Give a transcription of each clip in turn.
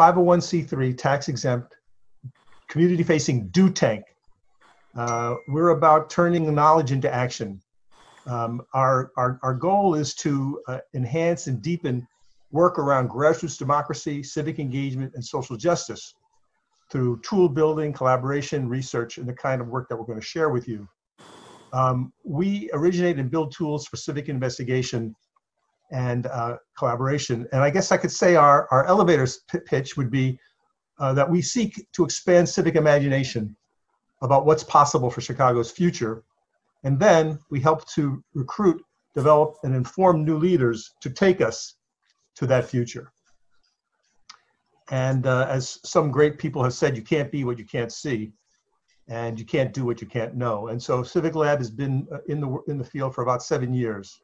501c3 tax exempt, community facing do tank. Uh, we're about turning knowledge into action. Um, our, our, our goal is to uh, enhance and deepen work around grassroots democracy, civic engagement, and social justice through tool building, collaboration, research, and the kind of work that we're going to share with you. Um, we originate and build tools for civic investigation and uh, collaboration. And I guess I could say our, our elevator's pitch would be uh, that we seek to expand civic imagination about what's possible for Chicago's future. And then we help to recruit, develop, and inform new leaders to take us to that future. And uh, as some great people have said, you can't be what you can't see, and you can't do what you can't know. And so Civic Lab has been uh, in the in the field for about seven years.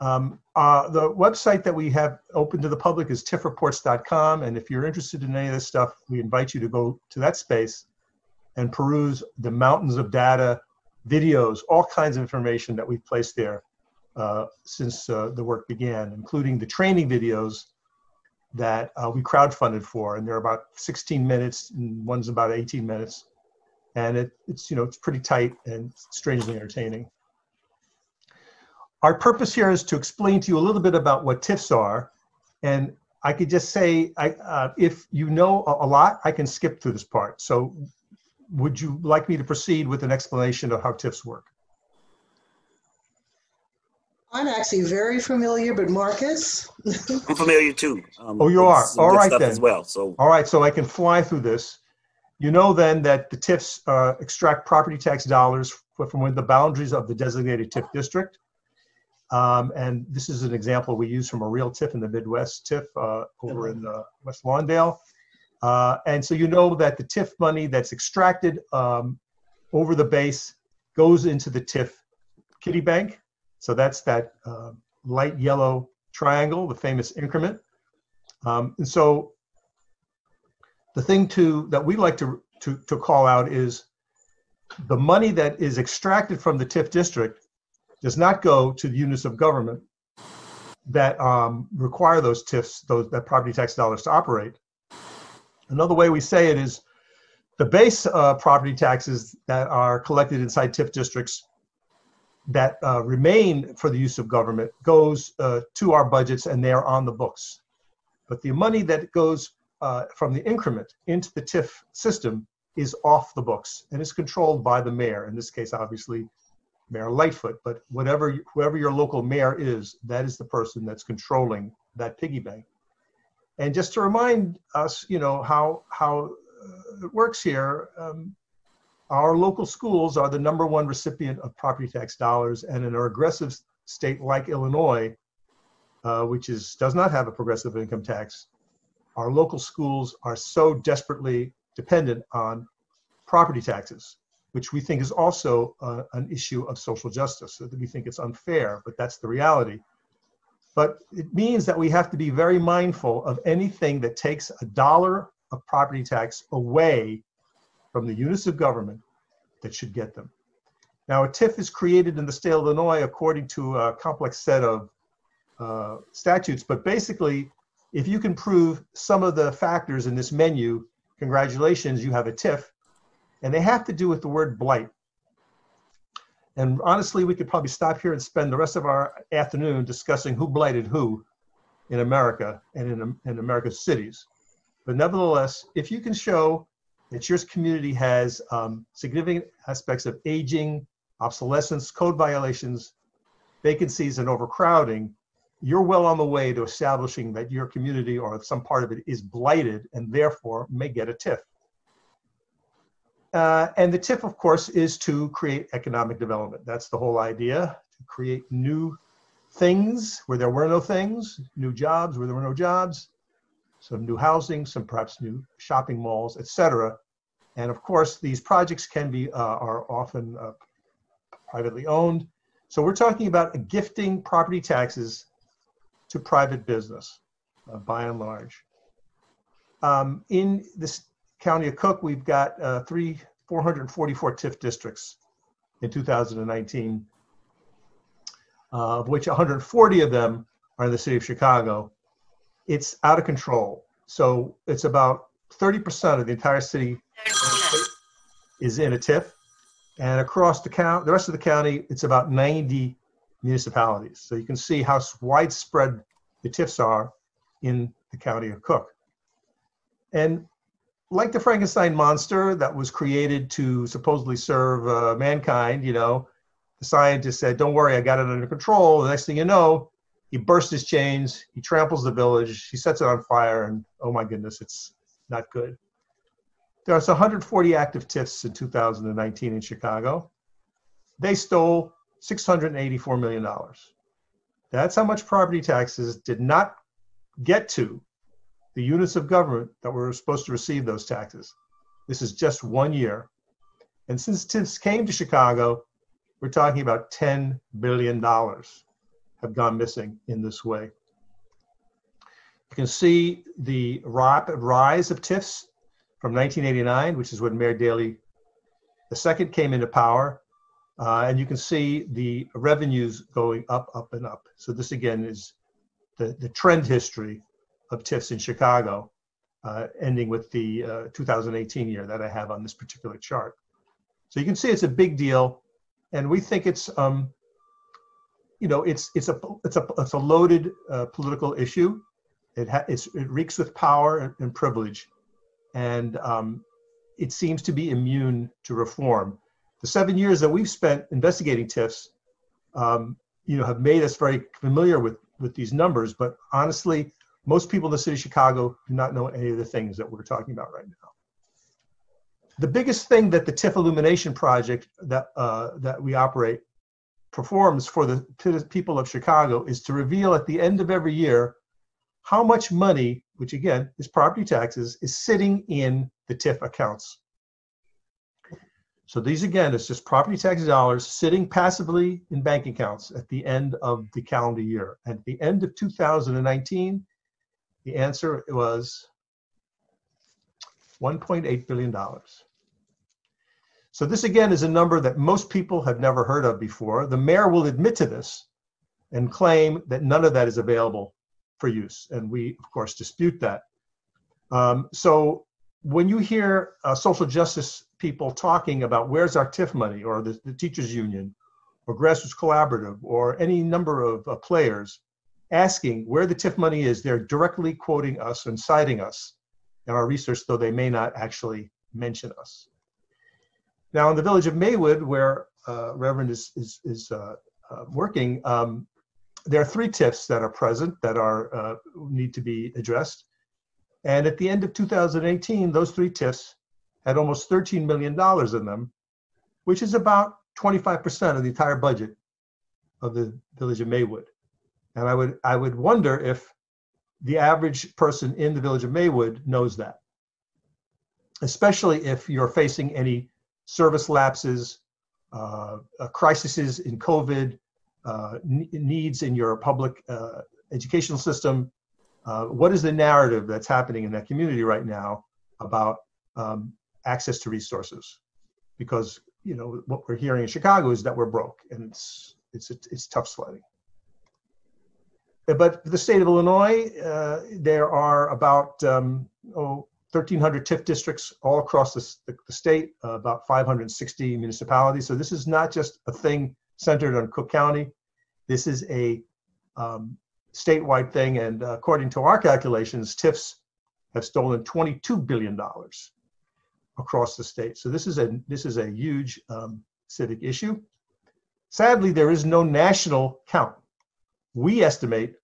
Um, uh, the website that we have open to the public is tifreports.com, and if you're interested in any of this stuff, we invite you to go to that space and peruse the mountains of data, videos, all kinds of information that we've placed there uh, since uh, the work began, including the training videos that uh, we crowdfunded for, and they're about 16 minutes, and one's about 18 minutes, and it, it's you know it's pretty tight and strangely entertaining. Our purpose here is to explain to you a little bit about what TIFs are, and I could just say, I, uh, if you know a, a lot, I can skip through this part. So, would you like me to proceed with an explanation of how TIFs work? I'm actually very familiar, but Marcus? I'm familiar too. Um, Oh, you are? some All good right stuff then. As well, so All right, so I can fly through this. You know then that the TIFs uh, extract property tax dollars f- from within the boundaries of the designated TIF district. Um, and this is an example we use from a real TIF in the Midwest TIF uh, over in uh, West Lawndale. Uh, and so you know that the TIF money that's extracted um, over the base goes into the TIF kitty bank. So that's that uh, light yellow triangle, the famous increment. Um, and so the thing to that we like to, to to call out is the money that is extracted from the TIF district does not go to the units of government that um, require those TIFs, those that property tax dollars to operate. Another way we say it is the base uh, property taxes that are collected inside TIF districts that uh, remain for the use of government goes uh, to our budgets and they are on the books. But the money that goes uh, from the increment into the TIF system is off the books and is controlled by the mayor. In this case, obviously, Mayor Lightfoot. But whatever, whoever your local mayor is, that is the person that's controlling that piggy bank. And just to remind us, you know how how uh, it works here. Um, our local schools are the number one recipient of property tax dollars, and in an aggressive state like Illinois, uh, which is does not have a progressive income tax, our local schools are so desperately dependent on property taxes, which we think is also uh, an issue of social justice. We think it's unfair, but that's the reality. But it means that we have to be very mindful of anything that takes a dollar of property tax away from the units of government that should get them. Now, a TIF is created in the state of Illinois according to a complex set of uh, statutes, but basically, if you can prove some of the factors in this menu, congratulations, you have a TIF, and they have to do with the word blight. And honestly, we could probably stop here and spend the rest of our afternoon discussing who blighted who in America and in, in America's cities. But nevertheless, if you can show that your community has um, significant aspects of aging, obsolescence, code violations, vacancies, and overcrowding, you're well on the way to establishing that your community or some part of it is blighted and therefore may get a TIF. Uh, and the TIF, of course, is to create economic development. That's the whole idea to create new things where there were no things, new jobs where there were no jobs, some new housing, some perhaps new shopping malls, etc. And of course, these projects can be uh, are often uh, privately owned. So we're talking about gifting property taxes to private business, uh, by and large. Um, in this county of Cook, we've got uh, three 444 TIF districts in 2019, uh, of which 140 of them are in the city of Chicago. it's out of control. So it's about 30% of the entire city is in a TIF. And across the count, the rest of the county, it's about 90 municipalities. So you can see how widespread the TIFs are in the county of Cook. And like the Frankenstein monster that was created to supposedly serve uh, mankind, you know, the scientist said, Don't worry, I got it under control. The next thing you know, he bursts his chains, he tramples the village, he sets it on fire, and oh my goodness, it's not good. There are 140 active TIFs in 2019 in Chicago. They stole $684 million. That's how much property taxes did not get to the units of government that were supposed to receive those taxes. This is just one year. And since TIFs came to Chicago, we're talking about $10 billion have gone missing in this way. You can see the rapid rise of TIFs from 1989, which is when Mayor Daley II came into power. Uh, and you can see the revenues going up, up, and up. So this again is the, the trend history of TIFs in Chicago, uh, ending with the uh, 2018 year that I have on this particular chart. So you can see it's a big deal, and we think it's, um, you know, it's it's a it's a it's a loaded uh, political issue. It ha- it reeks with power and, and privilege, and um, it seems to be immune to reform. The seven years that we've spent investigating TIFs, um, you know, have made us very familiar with with these numbers. But honestly, most people in the city of Chicago do not know any of the things that we're talking about right now. The biggest thing that the TIF Illumination Project that, uh, that we operate performs for the people of Chicago is to reveal at the end of every year how much money, which again is property taxes, is sitting in the TIF accounts. So these again is just property tax dollars sitting passively in bank accounts at the end of the calendar year. At the end of 2019, the answer was $1.8 billion. So this again is a number that most people have never heard of before. The mayor will admit to this and claim that none of that is available for use. And we, of course, dispute that. Um, so when you hear uh, social justice people talking about where's our TIF money or the, the teachers union or grassroots collaborative or any number of uh, players, asking where the TIF money is, they're directly quoting us and citing us in our research, though they may not actually mention us. Now, in the village of Maywood, where uh, Reverend is, is, is uh, uh, working, um, there are three TIFs that are present that are uh, need to be addressed. And at the end of 2018, those three TIFs had almost $13 million in them, which is about 25% of the entire budget of the village of Maywood. And I would I would wonder if the average person in the village of Maywood knows that, especially if you're facing any service lapses, uh, uh, crises in COVID, uh, needs in your public uh, educational system. Uh, what is the narrative that's happening in that community right now about um, access to resources? Because you know what we're hearing in Chicago is that we're broke, and it's it's it's tough sledding but the state of Illinois, uh, there are about um, oh, 1,300 TIF districts all across the, the, state, uh, about 560 municipalities. So this is not just a thing centered on Cook County. This is a um, statewide thing, and uh, according to our calculations, TIFs have stolen 22 billion dollars across the state. So this is a this is a huge um, civic issue. Sadly, there is no national count we estimate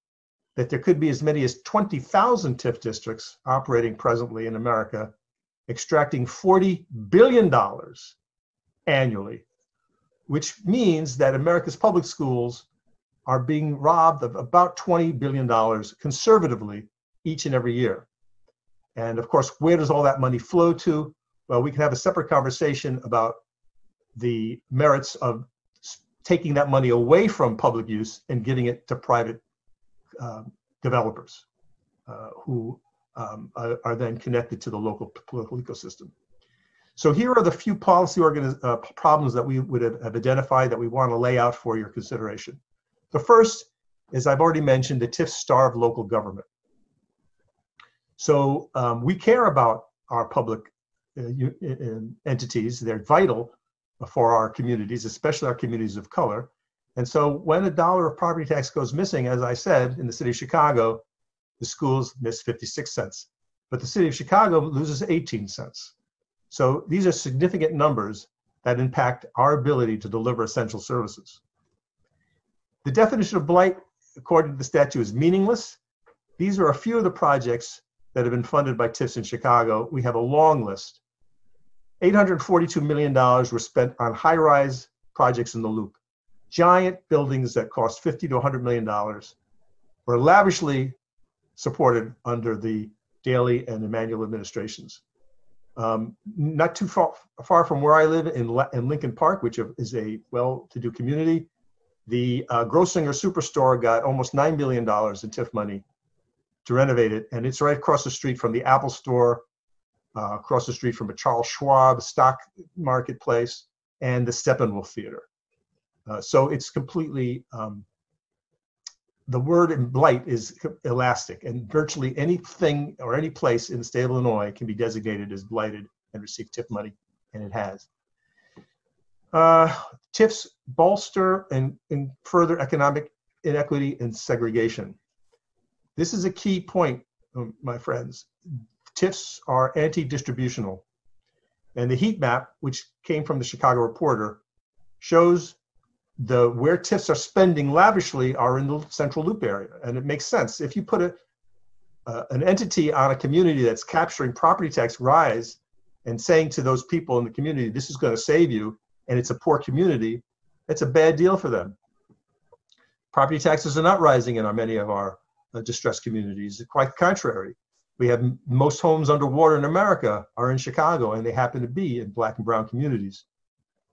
that there could be as many as 20,000 TIF districts operating presently in America, extracting $40 billion annually, which means that America's public schools are being robbed of about $20 billion conservatively each and every year. And of course, where does all that money flow to? Well, we can have a separate conversation about the merits of taking that money away from public use and giving it to private uh, developers uh, who um, are, are, then connected to the local political ecosystem. So here are the few policy uh, problems that we would have, have identified that we want to lay out for your consideration. The first is I've already mentioned the TIF starve local government. So um, we care about our public uh, uh, entities. They're vital for our communities, especially our communities of color. And so when a dollar of property tax goes missing, as I said, in the city of Chicago, the schools miss 56 cents, but the city of Chicago loses 18 cents. So these are significant numbers that impact our ability to deliver essential services. The definition of blight, according to the statute, is meaningless. These are a few of the projects that have been funded by TIFs in Chicago. We have a long list. $842 million were spent on high rise projects in the loop. Giant buildings that cost 50 to $100 million were lavishly supported under the Daley and Emanuel administrations. Um, not too far, far from where I live in, in Lincoln Park, which is a well to do community, the uh, Grossinger Superstore got almost $9 million in TIF money to renovate it. And it's right across the street from the Apple Store, uh, across the street from a Charles Schwab stock marketplace, and the Steppenwolf Theater. Uh, so it's completely, um, the word in blight is elastic, and virtually anything or any place in the state of Illinois can be designated as blighted and receive TIF money, and it has. Uh, TIFs bolster and, and further economic inequity and segregation. This is a key point, um, my friends. TIFs are anti-distributional. And the heat map, which came from the Chicago Reporter, shows the where TIFs are spending lavishly are in the central loop area. And it makes sense. If you put a, uh, an entity on a community that's capturing property tax rise and saying to those people in the community, this is going to save you, and it's a poor community, it's a bad deal for them. Property taxes are not rising in our, many of our uh, distressed communities. Quite the contrary. We have most homes underwater in America are in Chicago, and they happen to be in black and brown communities.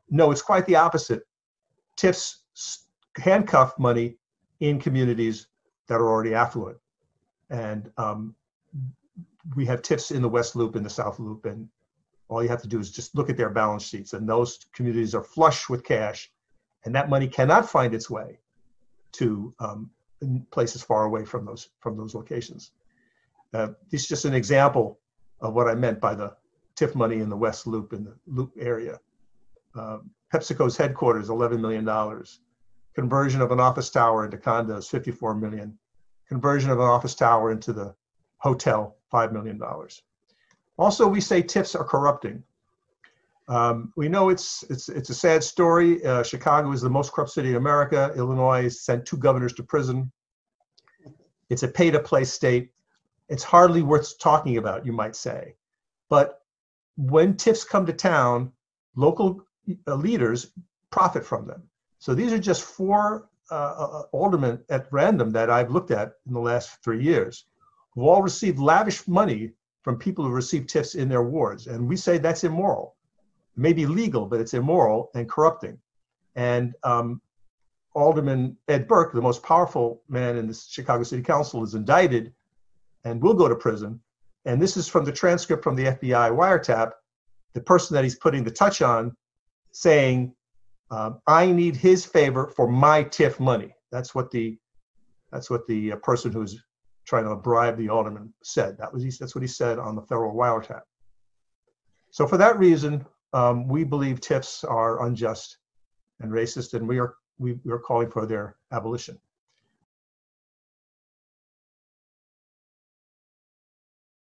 No, it's quite the opposite. TIFs handcuff money in communities that are already affluent. And um, we have TIFs in the West Loop and the South Loop, and all you have to do is just look at their balance sheets, and those communities are flush with cash, and that money cannot find its way to um, places far away from those from those locations. Uh, this is just an example of what I meant by the TIF money in the West Loop in the Loop area. Um, PepsiCo's headquarters, $11 million. Conversion of an office tower into condos, 54 million. Conversion of an office tower into the hotel, $5 million. Also, we say TIFs are corrupting. Um, we know it's, it's, it's a sad story. Uh, Chicago is the most corrupt city in America. Illinois sent two governors to prison. It's a pay to play state. It's hardly worth talking about, you might say. But when TIFs come to town, local uh, leaders profit from them. So these are just four uh, uh, aldermen at random that I've looked at in the last three years who all received lavish money from people who receive TIFs in their wards. And we say that's immoral. It may be legal, but it's immoral and corrupting. And um, Alderman Ed Burke, the most powerful man in the Chicago City Council, is indicted and will go to prison. And this is from the transcript from the FBI wiretap. The person that he's putting the touch on saying, um, "I need his favor for my TIF money." That's what the that's what the uh, person who's trying to bribe the alderman said. That was that's what he said on the federal wiretap. So for that reason, um, we believe TIFs are unjust and racist, and we are we, we are calling for their abolition.